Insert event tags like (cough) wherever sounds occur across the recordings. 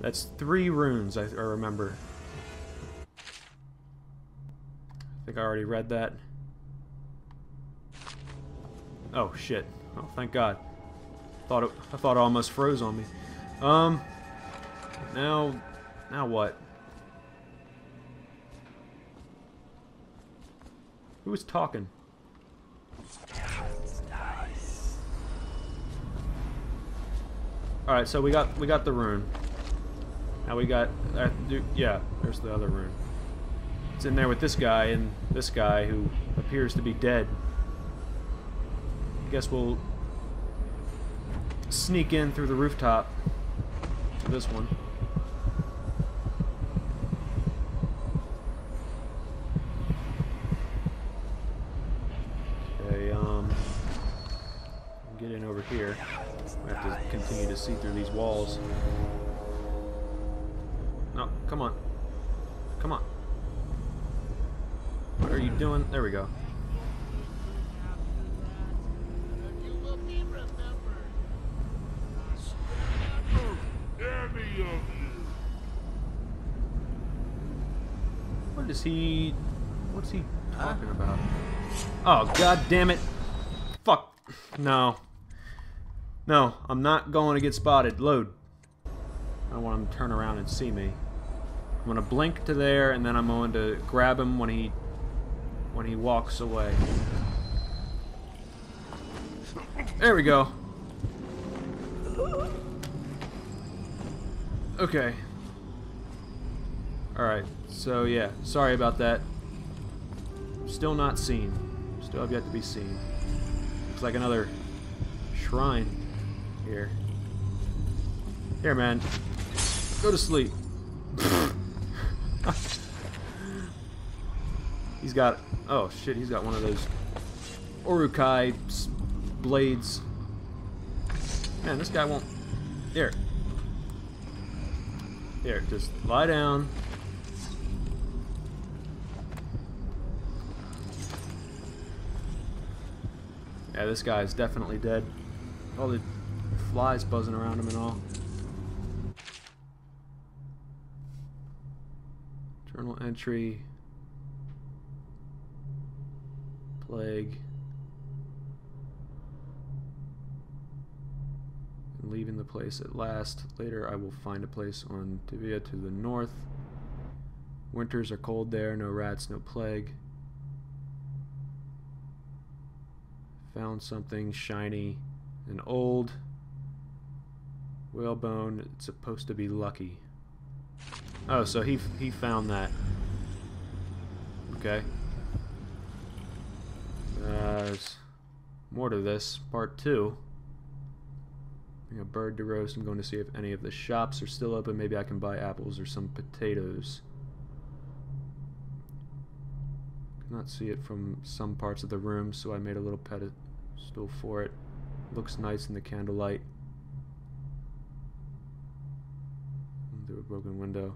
That's three runes, I, I remember. I think I already read that. Oh, shit. Oh, thank God. Thought it, I thought it almost froze on me. Um, now, now what? Who was talking? All right, so we got we got the rune. Now we got uh, yeah. There's the other rune. It's in there with this guy and this guy who appears to be dead. I guess we'll sneak in through the rooftop to this one. Okay, um, get in over here. I have to continue to see through these walls. Come on. What are you doing? There we go. What is he... What's he talking about? Oh, god damn it. Fuck. No. No, I'm not going to get spotted. Load. I don't want him to turn around and see me. I'm to blink to there, and then I'm going to grab him when he when he walks away. There we go. Okay. Alright, so yeah, sorry about that. Still not seen. Still have yet to be seen. Looks like another shrine here. Here, man. Go to sleep. (laughs) he's got... Oh, shit, he's got one of those Uruk-hai blades. Man, this guy won't... Here. Here, just lie down. Yeah, this guy is definitely dead. All the flies buzzing around him and all. Journal entry. Plague. And leaving the place at last. Later I will find a place on Tyvia to the north. Winters are cold there, no rats, no plague. Found something shiny and old. Whalebone, it's supposed to be lucky. Oh, so he he found that. Okay. There's more to this. Part two. Bring a bird to roast. I'm going to see if any of the shops are still open. Maybe I can buy apples or some potatoes. Cannot see it from some parts of the room, so I made a little pedestal for it. Looks nice in the candlelight. Through a broken window.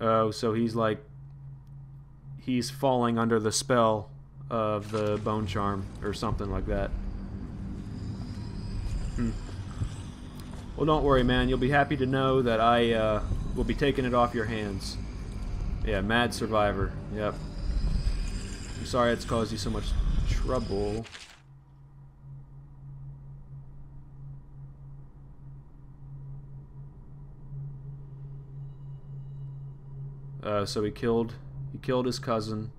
Oh, so he's like he's falling under the spell of the bone charm or something like that. Hmm. Well, don't worry, man. You'll be happy to know that I uh, will be taking it off your hands. Yeah, mad survivor. Yep. I'm sorry it's caused you so much trouble. Uh, so he killed he killed his cousin.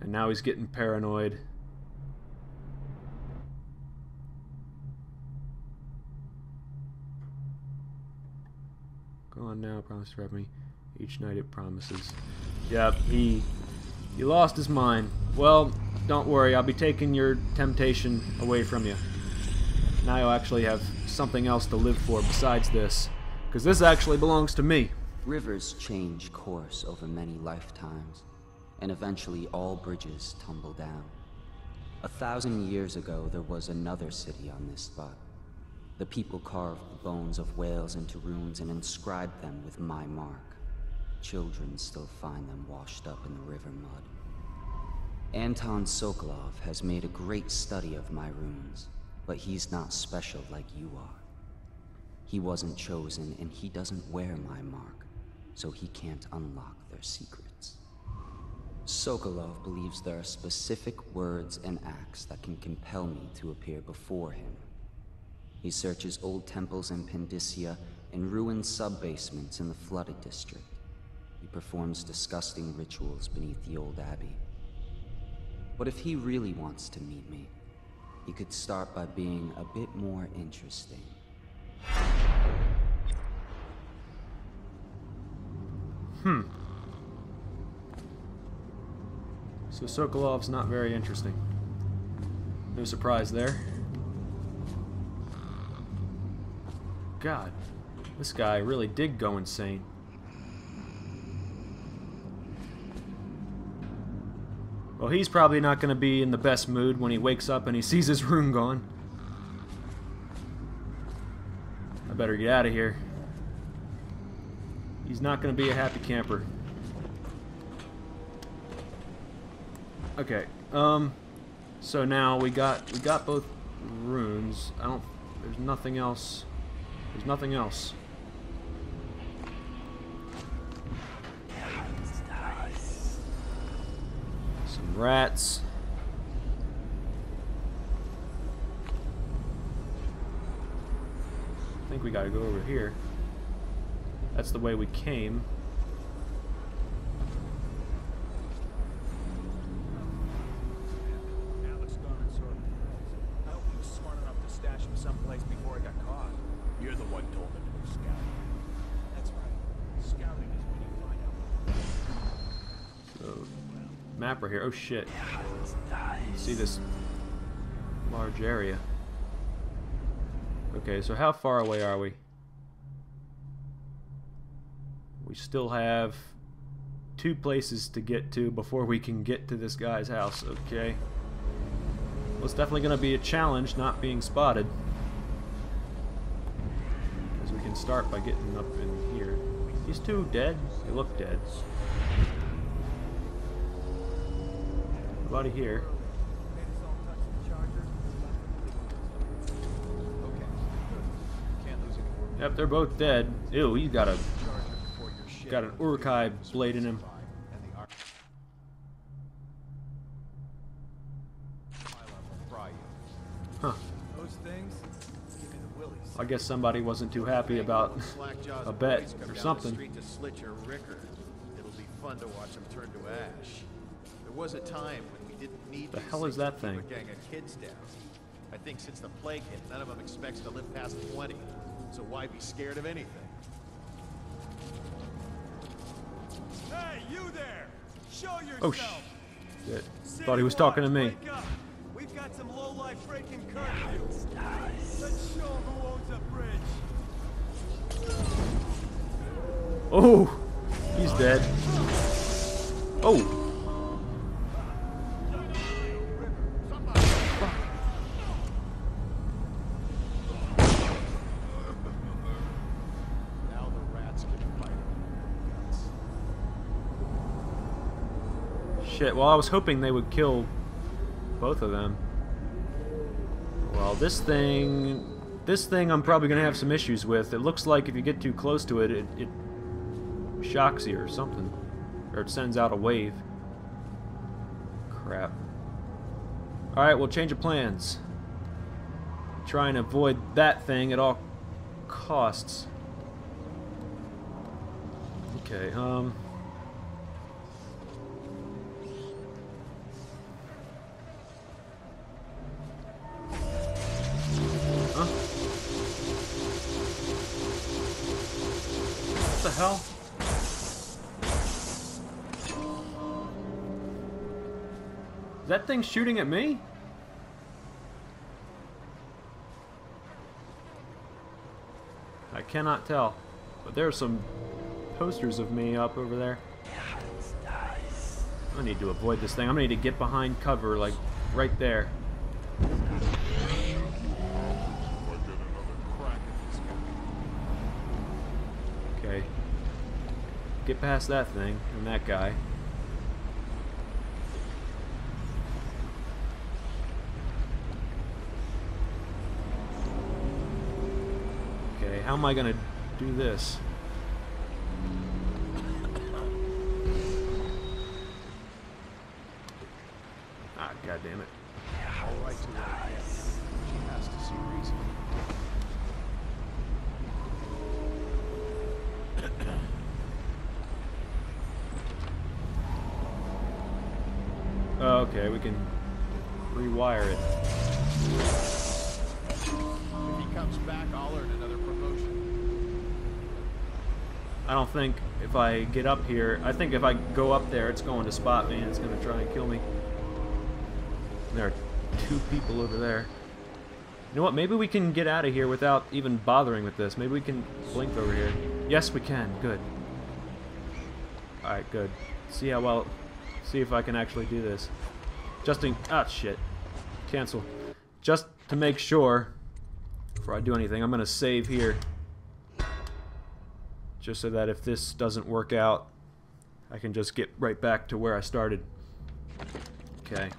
And now he's getting paranoid. Go on now, promise to me. Each night it promises. Yep, he he lost his mind. Well, don't worry, I'll be taking your temptation away from you. Now you'll actually have something else to live for besides this. Because this actually belongs to me. Rivers change course over many lifetimes, and eventually all bridges tumble down. A thousand years ago, there was another city on this spot. The people carved the bones of whales into runes and inscribed them with my mark. Children still find them washed up in the river mud. Anton Sokolov has made a great study of my runes, But he's not special like you are. He wasn't chosen, and he doesn't wear my mark, so he can't unlock their secrets. Sokolov believes there are specific words and acts that can compel me to appear before him. He searches old temples in Pandyssia and ruined sub-basements in the flooded district. He performs disgusting rituals beneath the old abbey. But if he really wants to meet me, he could start by being a bit more interesting. Hmm. So Sokolov's not very interesting. No surprise there. God, this guy really did go insane. Well, he's probably not going to be in the best mood when he wakes up and he sees his room gone. I better get out of here. He's not going to be a happy camper. Okay. Um. So now we got we got both runes. I don't. There's nothing else. There's nothing else. Some rats. I think we gotta go over here. That's the way we came. Alex gone and sorted. I hope he was smart enough to stash him someplace before he got caught. You're the one told him to go scouting. That's right. Scouting is when you find out. So, oh, map right here. Oh shit. You see this large area. Okay, so how far away are we? We still have two places to get to before we can get to this guy's house, okay? Well, it's definitely going to be a challenge not being spotted. Because we can start by getting up in here. These two dead? They look dead. About here. Yep, they're both dead. Ew, he's got a got an Urukai blade in him. Huh. I guess somebody wasn't too happy about (laughs) a bet or something. The hell is that thing? I think since the plague hit, none of them expects to live past 20. So why be scared of anything? Oh sh shit. Thought he was talking to me. We've got some low-life breaking curfew. Let's show who owns a bridge. Oh, he's dead. Oh, shit. Well, I was hoping they would kill both of them. Well, this thing, this thing, I'm probably gonna have some issues with. It looks like if you get too close to it, it, it shocks you or something, or it sends out a wave. Crap. All right, we'll change of plans. Try and avoid that thing at all costs. Okay, um... hell? Is that thing shooting at me? I cannot tell. But there are some posters of me up over there. I need to avoid this thing. I'm gonna need to get behind cover, like, right there. past that thing and that guy. Okay, how am I going to do this? Ah, God damn it. Okay, we can rewire it. If he comes back, I'll earn another promotion. I don't think if I get up here, I think if I go up there, it's going to spot me and it's going to try and kill me. There are two people over there. You know what? Maybe we can get out of here without even bothering with this. Maybe we can blink over here. Yes, we can. Good. Alright, good. See how well... See if I can actually do this. Just in... Ah, shit. Cancel. Just to make sure, before I do anything, I'm going to save here. Just so that if this doesn't work out, I can just get right back to where I started. Okay.